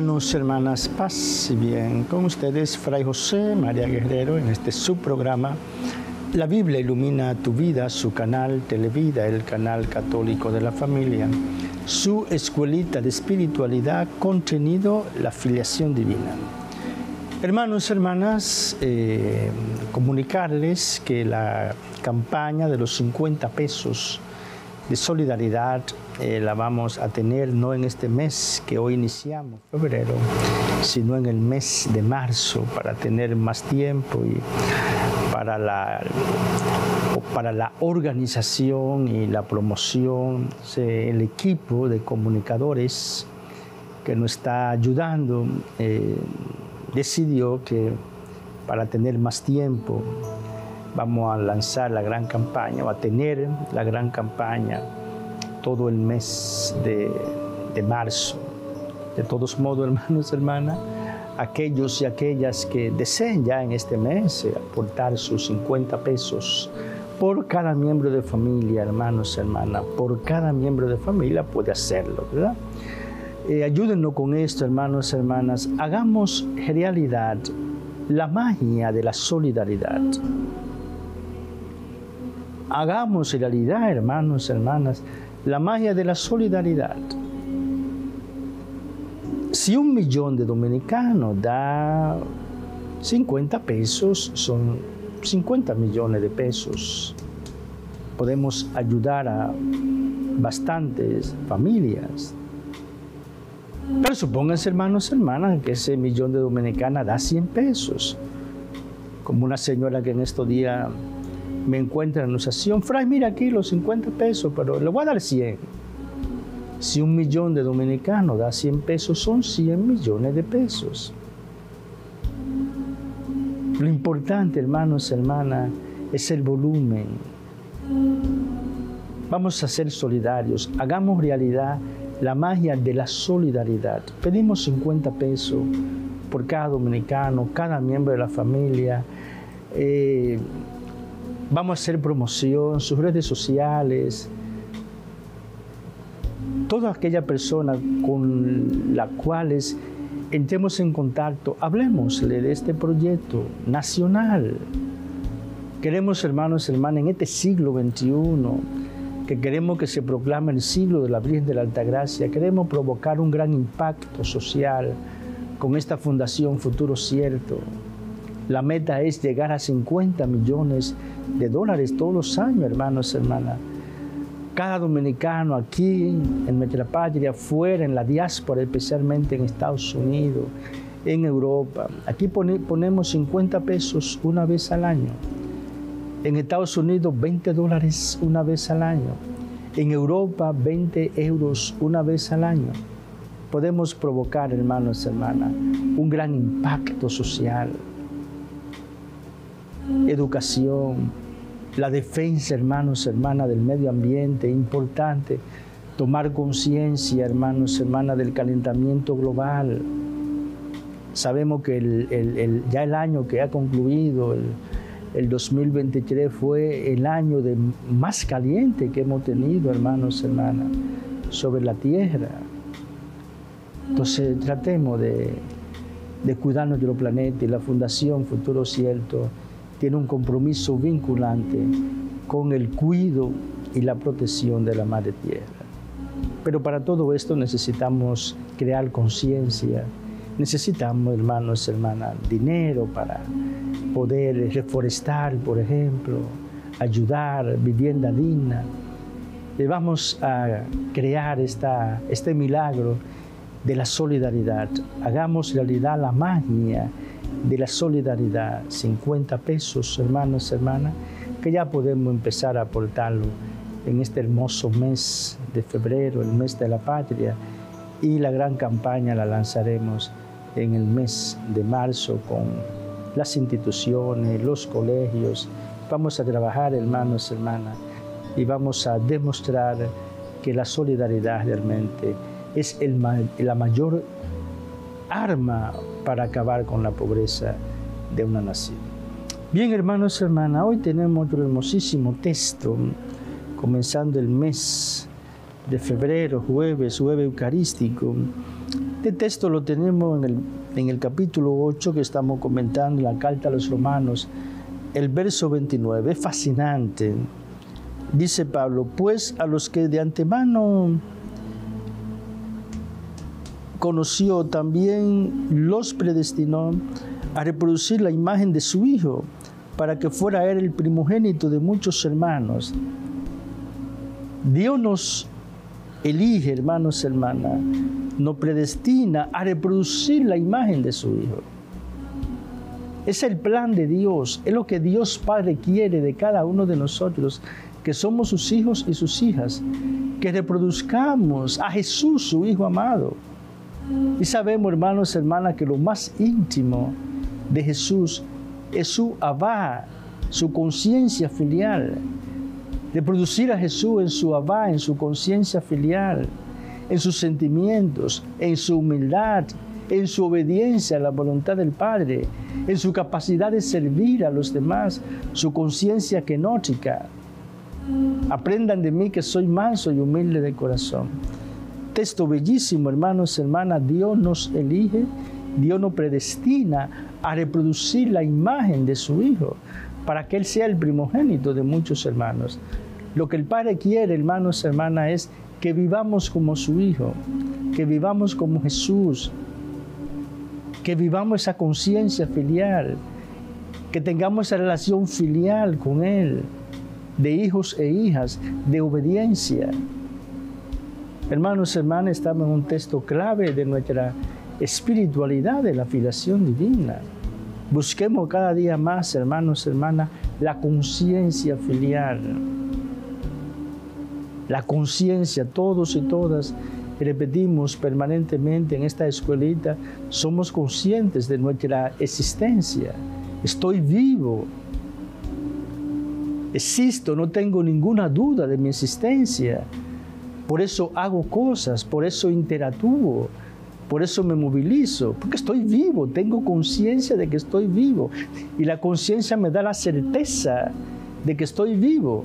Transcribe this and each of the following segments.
Hermanos, hermanas, paz y bien. Con ustedes, Fray José María Guerrero, en este subprograma La Biblia ilumina tu vida, su canal Televida, el canal católico de la familia, su escuelita de espiritualidad, contenido La filiación divina. Hermanos, hermanas, eh, comunicarles que la campaña de los 50 pesos de solidaridad eh, la vamos a tener no en este mes que hoy iniciamos, febrero, sino en el mes de marzo para tener más tiempo y para la, para la organización y la promoción, el equipo de comunicadores que nos está ayudando eh, decidió que para tener más tiempo vamos a lanzar la gran campaña, o a tener la gran campaña todo el mes de, marzo. De todos modos, hermanos, hermanas, aquellos y aquellas que deseen ya en este mes eh, aportar sus 50 pesos por cada miembro de familia, hermanos, hermanas, por cada miembro de familia puede hacerlo, ¿verdad? Eh, ayúdennos con esto, hermanos, hermanas. Hagamos realidad la magia de la solidaridad. Hagamos realidad, hermanos, hermanas, la magia de la solidaridad. Si un millón de dominicanos da 50 pesos, son 50 millones de pesos. Podemos ayudar a bastantes familias. Pero supónganse, hermanos, hermanas, que ese millón de dominicanas da 100 pesos. Como una señora que en estos días me encuentra en anunciación, Fray, mira aquí los 50 pesos, pero le voy a dar 100. Si un millón de dominicanos da 100 pesos, son 100 millones de pesos. Lo importante, hermanos, hermanas, es el volumen. Vamos a ser solidarios, hagamos realidad la magia de la solidaridad. Pedimos 50 pesos por cada dominicano, cada miembro de la familia. Eh, vamos a hacer promoción, sus redes sociales. Toda aquella persona con la cuales entremos en contacto, hablemosle de este proyecto nacional. Queremos, hermanos y hermanas, en este siglo XXI, que queremos que se proclame el siglo de la Virgen de la Altagracia, queremos provocar un gran impacto social con esta Fundación Futuro Cierto, la meta es llegar a 50 millones de dólares todos los años, hermanos y hermanas. Cada dominicano aquí en nuestra patria, fuera, en la diáspora, especialmente en Estados Unidos, en Europa. Aquí ponemos 50 pesos una vez al año. En Estados Unidos 20 dólares una vez al año. En Europa 20 euros una vez al año. Podemos provocar, hermanos y hermanas, un gran impacto social educación, la defensa, hermanos, hermanas, del medio ambiente, importante tomar conciencia, hermanos, hermanas, del calentamiento global. Sabemos que ya el año que ha concluido, el, 2023, fue el año de más caliente que hemos tenido, hermanos, hermanas, sobre la tierra. Entonces tratemos de, de cuidar nuestro planeta y la Fundación Futuro Cierto tiene un compromiso vinculante con el cuidado y la protección de la madre tierra. Pero para todo esto necesitamos crear conciencia, necesitamos, hermanos y hermanas, dinero para poder reforestar, por ejemplo, ayudar, vivienda digna. Vamos a crear esta, este milagro de la solidaridad. Hagamos realidad la magia de la solidaridad, 50 pesos, hermanos, hermanas, que ya podemos empezar a aportarlo en este hermoso mes de febrero, el mes de la patria, y la gran campaña la lanzaremos en el mes de marzo con las instituciones, los colegios. Vamos a trabajar, hermanos, hermanas, y vamos a demostrar que la solidaridad realmente es la mayor arma para acabar con la pobreza de una nación. Bien, hermanos y hermanas, hoy tenemos otro hermosísimo texto, comenzando el mes de febrero, jueves, jueves eucarístico, Este texto lo tenemos en el, en el capítulo 8 que estamos comentando, la carta a los romanos, el verso 29. Es fascinante. Dice Pablo, pues a los que de antemano conoció, también los predestinó a reproducir la imagen de su Hijo, para que fuera él el primogénito de muchos hermanos. Dios nos elige, hermanos y hermanas, nos predestina a reproducir la imagen de su Hijo. Es el plan de Dios, es lo que Dios Padre quiere de cada uno de nosotros, que somos sus hijos y sus hijas, que reproduzcamos a Jesús, su Hijo amado. Y sabemos, hermanos hermanas, que lo más íntimo de Jesús es su abá, su conciencia filial. De producir a Jesús en su abá, en su conciencia filial, en sus sentimientos, en su humildad, en su obediencia a la voluntad del Padre, en su capacidad de servir a los demás, su conciencia kenótica. Aprendan de mí que soy manso y humilde de corazón. Texto bellísimo, hermanos y hermanas. Dios nos elige, Dios nos predestina a reproducir la imagen de su Hijo para que Él sea el primogénito de muchos hermanos. Lo que el Padre quiere, hermanos y hermanas, es que vivamos como su Hijo, que vivamos como Jesús, que vivamos esa conciencia filial, que tengamos esa relación filial con Él, de hijos e hijas, de obediencia. Hermanos hermanas, estamos en un texto clave de nuestra espiritualidad, de la filiación divina. Busquemos cada día más, hermanos hermanas, la conciencia filial. La conciencia, todos y todas, repetimos permanentemente en esta escuelita, somos conscientes de nuestra existencia. Estoy vivo. Existo, no tengo ninguna duda de mi existencia. Por eso hago cosas, por eso interactúo, por eso me movilizo, porque estoy vivo, tengo conciencia de que estoy vivo. Y la conciencia me da la certeza de que estoy vivo.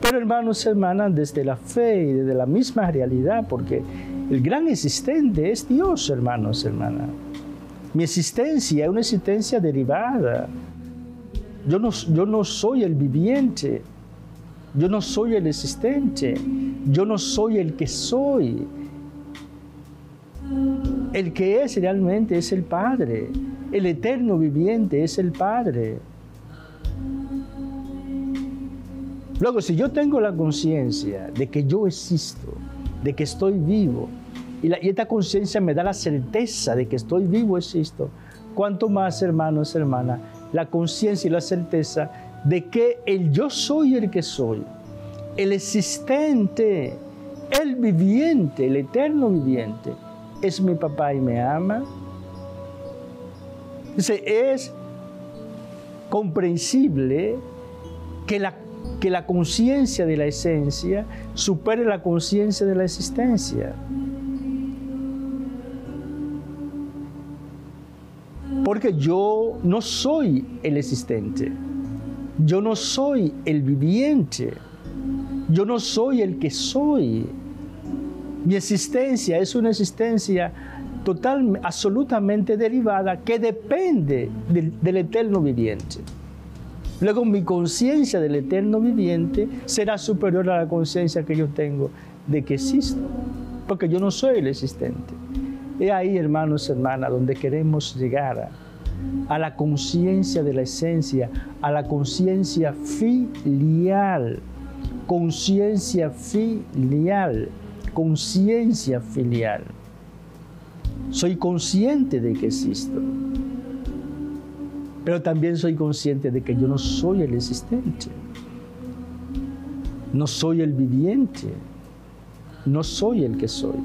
Pero hermanos y hermanas, desde la fe y desde la misma realidad, porque el gran existente es Dios, hermanos y hermanas. Mi existencia es una existencia derivada. Yo no, yo no soy el viviente, yo no soy el existente, yo no soy el que soy. El que es realmente es el Padre, el eterno viviente es el Padre. Luego, si yo tengo la conciencia de que yo existo, de que estoy vivo, y, esta conciencia me da la certeza de que estoy vivo, existo, cuanto más, hermanos, hermanas, la conciencia y la certeza de que el yo soy el que soy, el existente, el viviente, el eterno viviente, es mi papá y me ama. Dice, es comprensible que la que la conciencia de la esencia supere la conciencia de la existencia. Porque yo no soy el existente, yo no soy el viviente, yo no soy el que soy. Mi existencia es una existencia total, absolutamente derivada que depende del, eterno viviente. Luego mi conciencia del eterno viviente será superior a la conciencia que yo tengo de que existo, porque yo no soy el existente. Es ahí, hermanos hermanas, donde queremos llegar la conciencia de la esencia, a la conciencia filial, conciencia filial, conciencia filial. Soy consciente de que existo. Pero también soy consciente de que yo no soy el existente. No soy el viviente. No soy el que soy.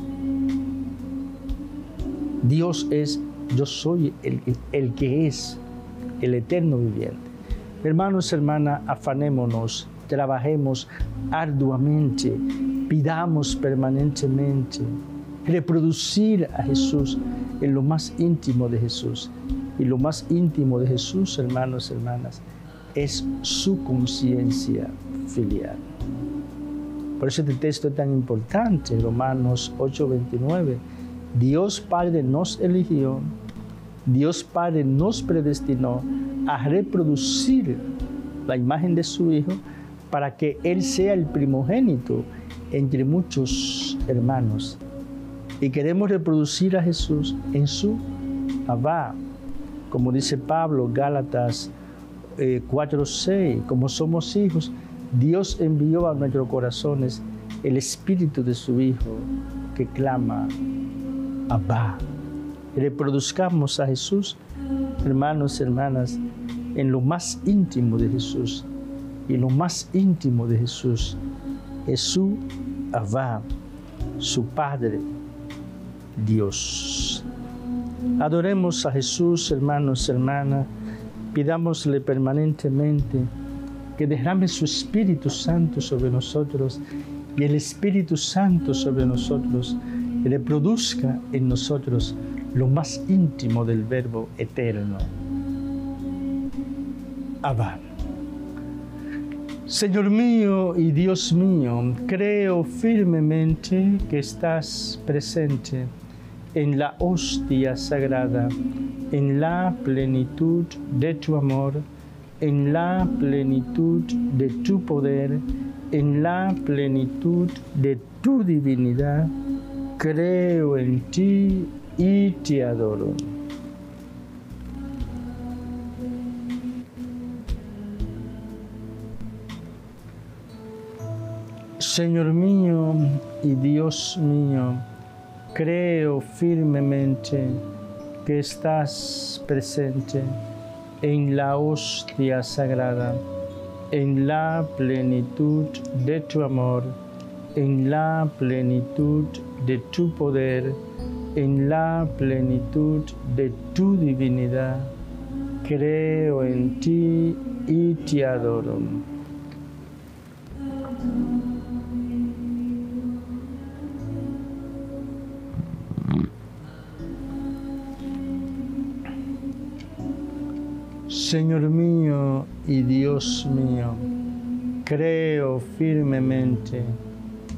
Dios es, yo soy el, el que es, el eterno viviente. Hermanos, hermanas, afanémonos, trabajemos arduamente, pidamos permanentemente reproducir a Jesús en lo más íntimo de Jesús y lo más íntimo de Jesús, hermanos hermanas, es su conciencia filial. Por eso este texto es tan importante, Romanos 8:29, Dios Padre nos eligió, Dios Padre nos predestinó a reproducir la imagen de su Hijo para que Él sea el primogénito entre muchos hermanos. Y queremos reproducir a Jesús en su Abba, como dice Pablo, Gálatas 4.6, eh, como somos hijos, Dios envió a nuestros corazones el espíritu de su Hijo que clama, Abba. Reproduzcamos a Jesús, hermanos hermanas, en lo más íntimo de Jesús. Y lo más íntimo de Jesús es su Abba, su Padre, Dios. Adoremos a Jesús, hermanos hermanas, pidámosle permanentemente que derrame su Espíritu Santo sobre nosotros y el Espíritu Santo sobre nosotros reproduzca en nosotros lo más íntimo del Verbo eterno. Abba. Señor mío y Dios mío, creo firmemente que estás presente en la hostia sagrada, en la plenitud de tu amor, en la plenitud de tu poder, en la plenitud de tu divinidad, creo en ti y te adoro. Señor mío y Dios mío, creo firmemente que estás presente en la hostia sagrada, en la plenitud de tu amor, en la plenitud de tu poder, en la plenitud de tu divinidad. Creo en ti y te adoro. Señor mío y Dios mío, creo firmemente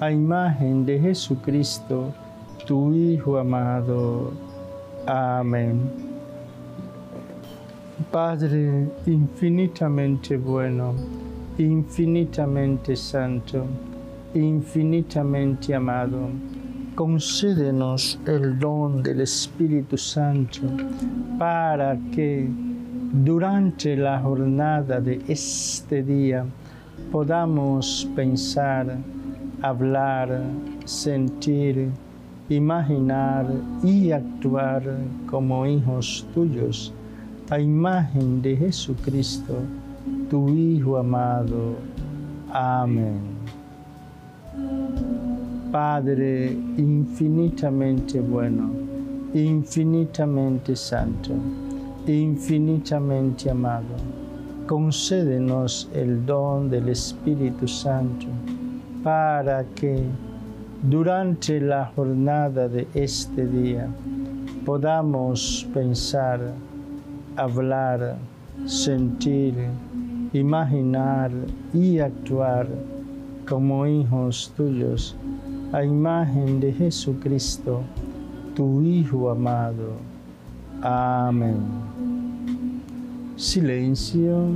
a imagen de Jesucristo, tu Hijo amado. Amén. Padre infinitamente bueno, infinitamente santo, infinitamente amado, concédenos el don del Espíritu Santo para que durante la jornada de este día podamos pensar, hablar, sentir, imaginar y actuar como hijos tuyos, a imagen de Jesucristo, tu Hijo amado. Amén. Padre infinitamente bueno, infinitamente santo, infinitamente amado, concédenos el don del Espíritu Santo para que durante la jornada de este día podamos pensar, hablar, sentir, imaginar y actuar como hijos tuyos a imagen de Jesucristo, tu Hijo amado. Amén. Silencio,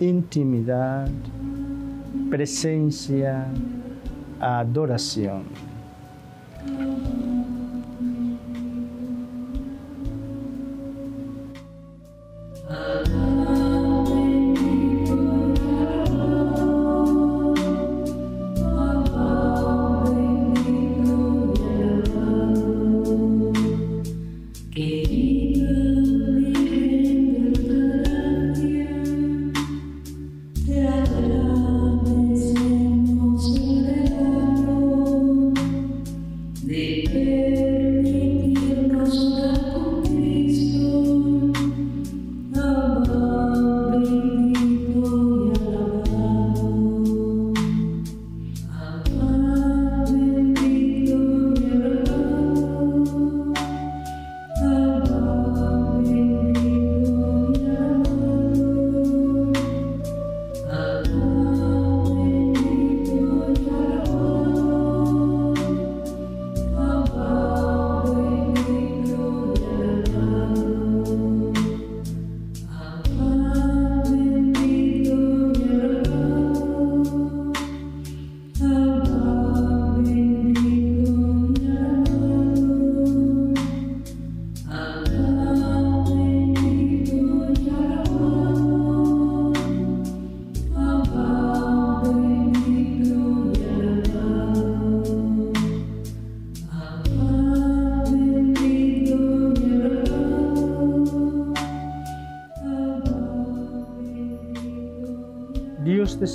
intimidad, presencia, adoración.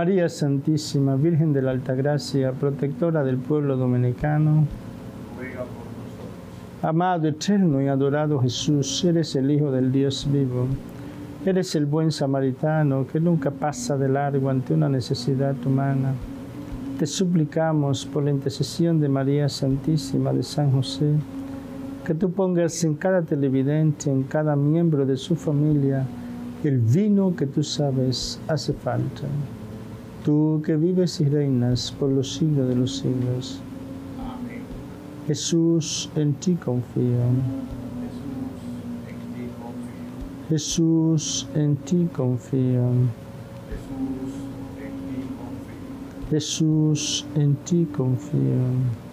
María Santísima, Virgen de la Alta Gracia, protectora del pueblo dominicano, amado, eterno y adorado Jesús, eres el Hijo del Dios vivo. Eres el buen samaritano que nunca pasa de largo ante una necesidad humana. Te suplicamos por la intercesión de María Santísima de San José, que tú pongas en cada televidente, en cada miembro de su familia, el vino que tú sabes hace falta. Tú que vives y reinas por los siglos de los siglos. Amén. Jesús, en ti confío. Jesús, en ti confío. Jesús, en ti confío. Jesús, en ti confío.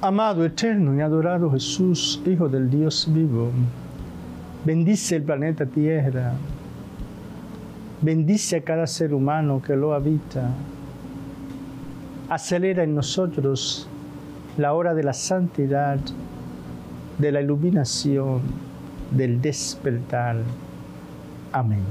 Amado, eterno y adorado Jesús, Hijo del Dios vivo, bendice el planeta Tierra, bendice a cada ser humano que lo habita, acelera en nosotros la hora de la santidad, de la iluminación, del despertar. Amén.